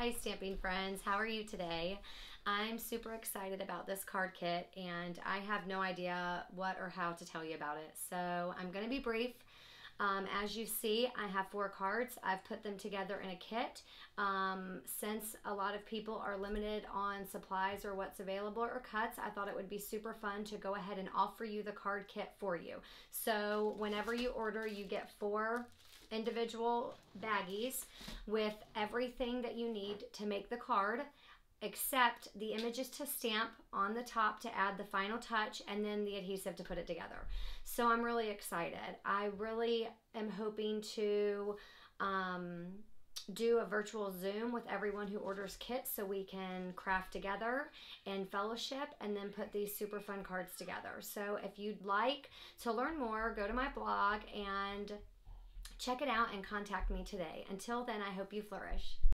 Hi, stamping friends. How are you today? I'm super excited about this card kit and I have no idea what or how to tell you about it. So I'm going to be brief. Um, as you see, I have four cards. I've put them together in a kit. Um, since a lot of people are limited on supplies or what's available or cuts, I thought it would be super fun to go ahead and offer you the card kit for you. So whenever you order, you get four individual baggies with everything that you need to make the card except the images to stamp on the top to add the final touch and then the adhesive to put it together. So I'm really excited. I really am hoping to um, do a virtual Zoom with everyone who orders kits so we can craft together and fellowship and then put these super fun cards together. So if you'd like to learn more, go to my blog and check it out and contact me today. Until then, I hope you flourish.